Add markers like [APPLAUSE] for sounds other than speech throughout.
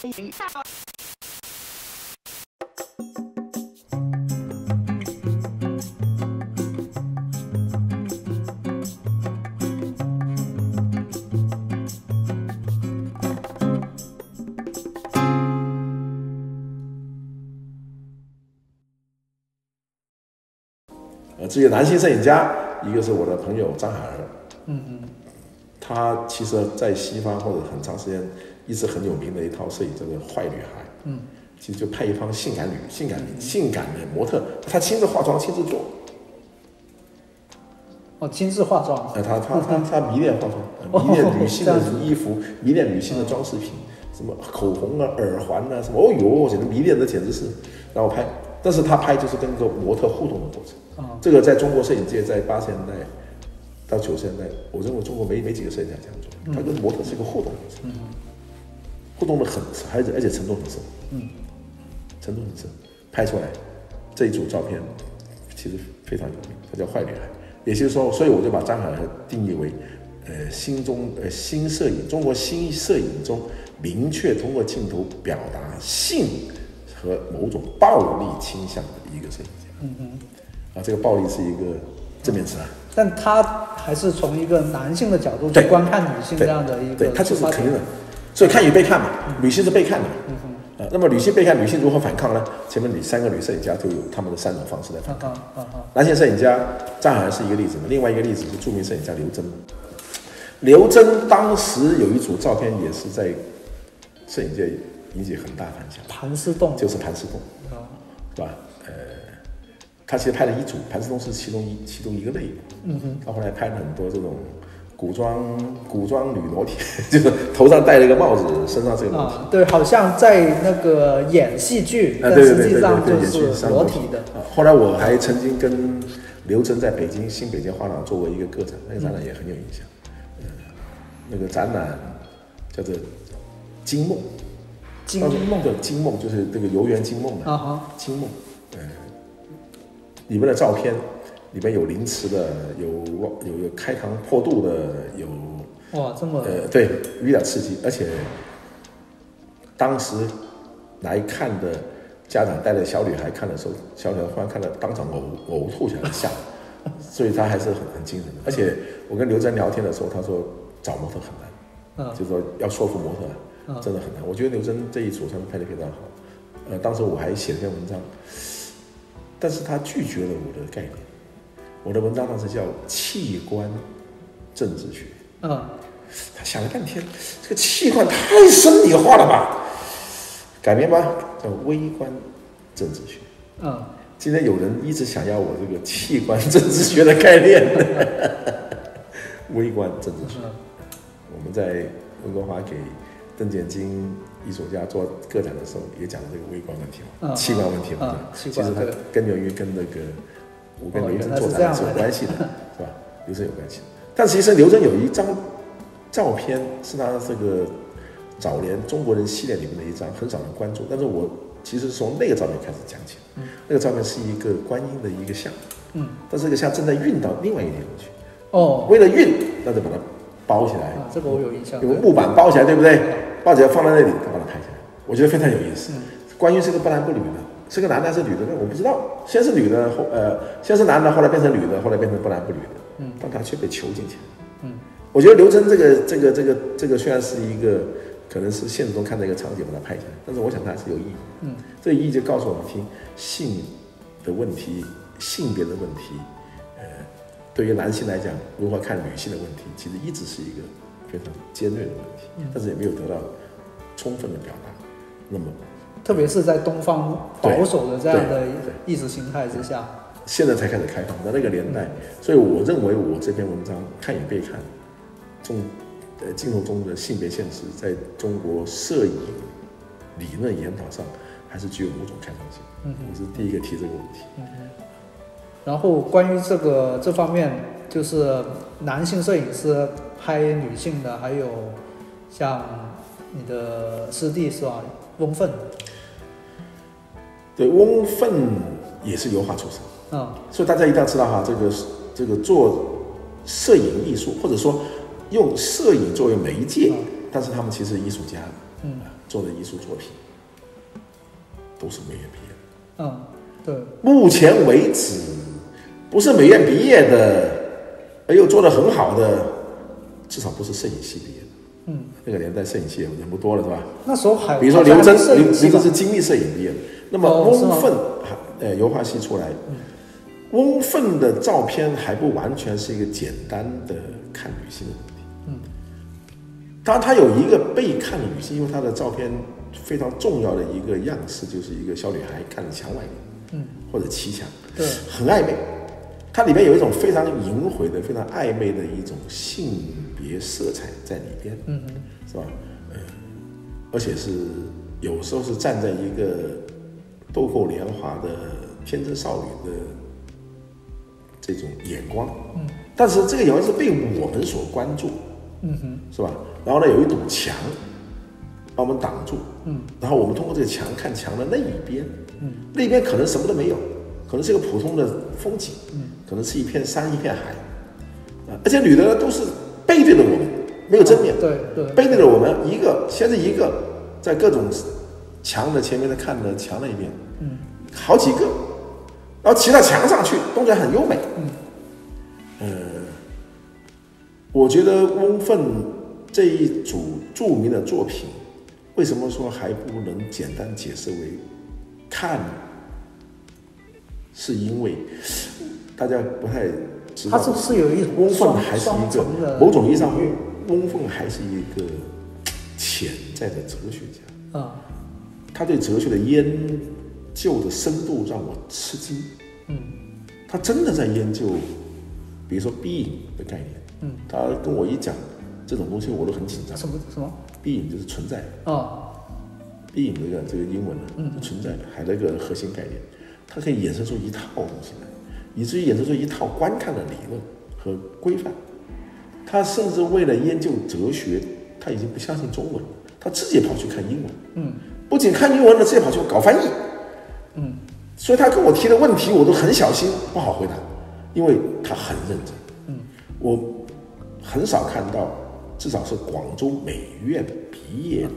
呃，至于男性摄影家，一个是我的朋友张海儿，嗯嗯，他其实在西方或者很长时间一直很有名的一套摄影叫做《坏女孩》，嗯，其实就拍一帮性感女、性感性感的模特，她亲自化妆、亲自做，哦，亲自化妆，呃，他他他他迷恋化妆，[LAUGHS] 呃迷恋女性的衣服，迷恋女性的装饰品，什么口红啊、耳环啊，什么，哦呦，简直迷恋的简直是，然后拍，但是他拍就是跟个模特互动的过程。啊，这个在中国摄影界，在八十年代到九十年代，我认为中国没没几个摄影家这样做。他跟模特是一个互动的过程，互动的很，而且而且程度很深，嗯，程度很深，拍出来这一组照片其实非常有名，它叫坏女孩。也就是说，所以我就把张海和定义为，呃，新中呃新摄影，中国新摄影中明确通过镜头表达性和某种暴力倾向的一个摄影家。嗯嗯，啊，这个暴力是一个正面词啊。但他还是从一个男性的角度去观看女性这样的一个对，他就是肯定的，所以看与被看嘛，女性是被看的嘛。嗯啊，那么女性被看，女性如何反抗呢？前面你三个女摄影家都有他们的三种方式来反抗。男性摄影家张海是一个例子嘛，另外一个例子是著名摄影家刘真。刘真当时有一组照片也是在摄影界引起很大反响，盘丝洞就是盘丝洞，啊，对吧？呃，他其实拍了一组，盘丝洞是其中一其中一个类目。嗯哼，他后来拍了很多这种古装古装女裸体，[LAUGHS] 就是头上戴了一个帽子，身上是个裸体。啊，对，好像在那个演戏剧，但实际上就是裸体的。啊，后来我还曾经跟刘真在北京新北京画廊做过一个个展，那个展览也很有印象。嗯，那个展览叫做《金梦》，金梦对，金梦就是这个游园惊梦的啊哈，金梦，对，里面的照片里面有凌迟的，有有有开膛破肚的，有哇，这么呃，对，有点刺激，而且当时来看的家长带着小女孩看的时候，小女孩忽然看到当场呕呕吐起来，吓，[LAUGHS] 所以她还是很很精神的。而且我跟刘真聊天的时候，他说找模特很难，嗯就是说要说服模特真的很难。我觉得刘真这一组他们拍的非常好，呃，当时我还写了篇文章，但是他拒绝了我的概念。我的文章当时叫器官政治学。嗯他想了半天，这个器官太生理化了吧？改名吧，叫微观政治学。嗯今天有人一直想要我这个器官政治学的概念，[LAUGHS] 微观政治学。嗯我们在温哥华给邓建金艺术家做个展的时候，也讲了这个微观问题嘛，嗯器官问题嘛。嗯其实它根源于跟那个我跟哦刘真做展是有关系的，是吧？刘真有关系。但其实刘真有一张照片是他这个早年中国人系列里面的一张，很少人关注。但是我其实是从那个照片开始讲起的。那个照片是一个观音的一个像，嗯，但这个像正在运到另外一个地方去。哦为了运，那就把它包起来，啊，这个我有印象。用木板包起来，对不对？包起来放在那里，他把它拍下来，我觉得非常有意思。嗯观音是个不男不女的，是个男的还是女的呢？我不知道。先是女的，后呃，先是男的，后来变成女的，后来变成不男不女的。嗯，但他却被囚禁起来。嗯，我觉得刘真这个这个这个这个虽然是一个可能是现实中看到一个场景把它拍下来，但是我想它还是有意义。嗯，这个意义就告诉我们听性的问题、性别的问题，呃，对于男性来讲，如何看女性的问题，其实一直是一个非常尖锐的问题，嗯但是也没有得到充分的表达。那么特别是在东方保守的这样的意识形态之下，现在才开始开放，在那个年代，所以我认为我这篇文章看也被看，中呃镜头中的性别现实，在中国摄影理论研讨上还是具有某种开创性。嗯我是第一个提这个问题。然后关于这个这方面，就是男性摄影师拍女性的，还有像你的师弟是吧，翁奋，对，翁奋也是油画出身，嗯所以大家一定要知道哈，这个这个做摄影艺术，或者说用摄影作为媒介，但是他们其实艺术家，嗯做的艺术作品，都是美院毕业的。嗯，对，目前为止，不是美院毕业的，而又做得很好的，至少不是摄影系毕业的。嗯，那个年代摄影系人不多了，是吧？那时候还比如说刘真，刘真是精密摄影毕业的。那么翁奋，呃，油画系出来，翁奋的照片还不完全是一个简单的看女性的问题。嗯，当然他有一个被看的女性，因为他的照片非常重要的一个样式就是一个小女孩看着墙外面，嗯，或者骑墙，对，很暧昧。它里面有一种非常淫秽的、非常暧昧的一种性别色彩在里边。嗯嗯是吧？嗯，而且是有时候是站在一个豆蔻年华的天真少女的这种眼光，嗯，但是这个眼光是被我们所关注，嗯哼，是吧？然后呢，有一堵墙把我们挡住，嗯，然后我们通过这个墙看墙的那一边，嗯，那边可能什么都没有，可能是一个普通的风景，嗯，可能是一片山一片海，啊，而且女的呢都是背对着我们，没有正面，对对，背对着我们一个，先是一个在各种墙的前面的看的墙那一面，嗯，好几个，然后骑到墙上去，动作很优美，嗯，呃，我觉得翁奋这一组著名的作品，为什么说还不能简单解释为看？是因为大家不太知道，它是是有一种翁奋还是一个某种意义上，翁翁奋还是一个潜在的哲学家。啊，他对哲学的研究的深度让我吃惊。嗯他真的在研究，比如说 being 的概念。嗯，他跟我一讲这种东西，我都很紧张。什么什么 being 就是存在啊？，being 这个这个英文呢，嗯是存在的，还有一个核心概念，它可以衍生出一套东西来，以至于衍生出一套观看的理论和规范。他甚至为了研究哲学，他已经不相信中文了，他自己跑去看英文。嗯不仅看英文了，自己跑去搞翻译。嗯所以他跟我提的问题，我都很小心，不好回答，因为他很认真。嗯，我很少看到，至少是广州美院毕业的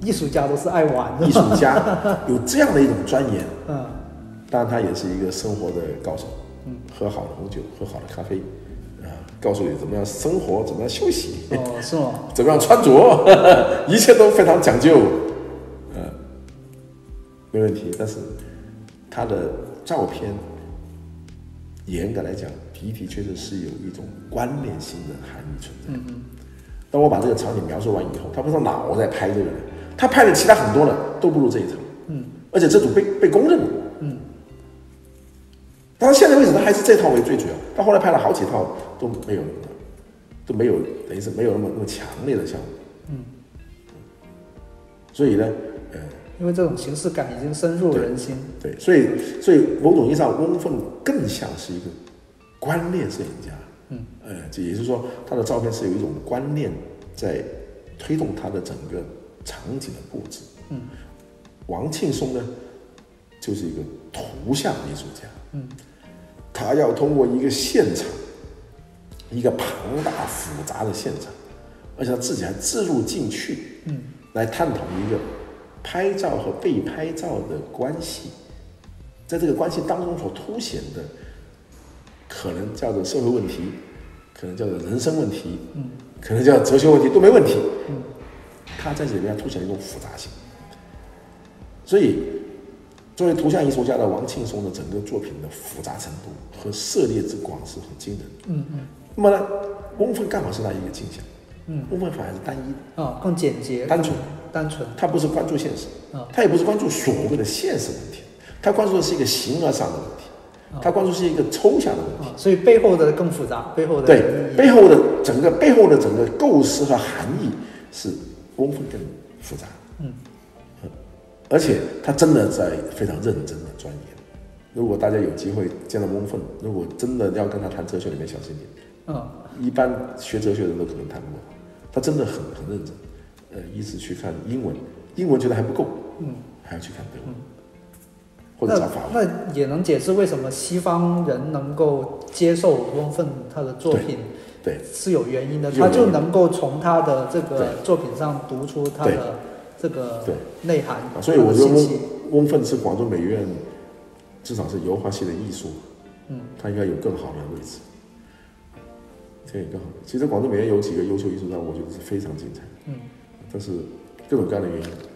艺术家都是爱玩的艺术家 [LAUGHS] 有这样的一种钻研。嗯当然，他也是一个生活的高手。嗯，喝好的红酒，喝好的咖啡，啊，告诉你怎么样生活，怎么样休息，哦是吗？[LAUGHS] 怎么样穿着，[LAUGHS] 一切都非常讲究，呃，没问题。但是他的照片，严格来讲，的的确确是有一种关联性的含义存在。嗯嗯当我把这个场景描述完以后，他不知道哪我在拍这个人，他拍的其他很多的都不如这一场，嗯而且这组被被公认了。嗯到现在为止，他还是这套为最主要。他后来拍了好几套都没有，都没有等于是没有那么那么强烈的效果。嗯，所以呢，呃，因为这种形式感已经深入人心。对，所以所以某种意义上，翁凤更像是一个观念摄影家。嗯，呃，这也就是说，他的照片是有一种观念在推动他的整个场景的布置。嗯，王庆松呢，就是一个图像艺术家。嗯，他要通过一个现场，一个庞大复杂的现场，而且他自己还置入进去，嗯来探讨一个拍照和被拍照的关系，在这个关系当中所凸显的，可能叫做社会问题，可能叫做人生问题，嗯可能叫哲学问题都没问题。嗯他在这里面凸显一种复杂性，所以作为图像艺术家的王庆松的整个作品的复杂程度和涉猎之广是很惊人的。嗯嗯。那么呢，翁凤刚好是那一个镜像，嗯。翁凤反而是单一的，啊，更简洁、单纯。更单纯。他不是关注现实，啊他也不是关注所谓的现实问题，他关注的是一个形而上的问题，他关注是一个抽象的问题。啊，所以背后的更复杂，背后的对，背后的整个背后的整个构思和含义是翁凤更复杂，嗯。而且他真的在非常认真的钻研。如果大家有机会见到翁凤，如果真的要跟他谈哲学，里面小心点。啊一般学哲学的人都可能谈不过。他，他真的很很认真。呃，一直去看英文，英文觉得还不够，嗯，还要去看德文，或者找法文。那也能解释为什么西方人能够接受翁奋他的作品对是有原因的，他就能够从他的这个作品上读出他的这个对。内涵啊，所以我觉得翁翁奋是广州美院至少是油画系的艺术，嗯，他应该有更好的位置，这也更好。其实广州美院有几个优秀艺术家，我觉得是非常精彩，嗯，但是各种各样的原因。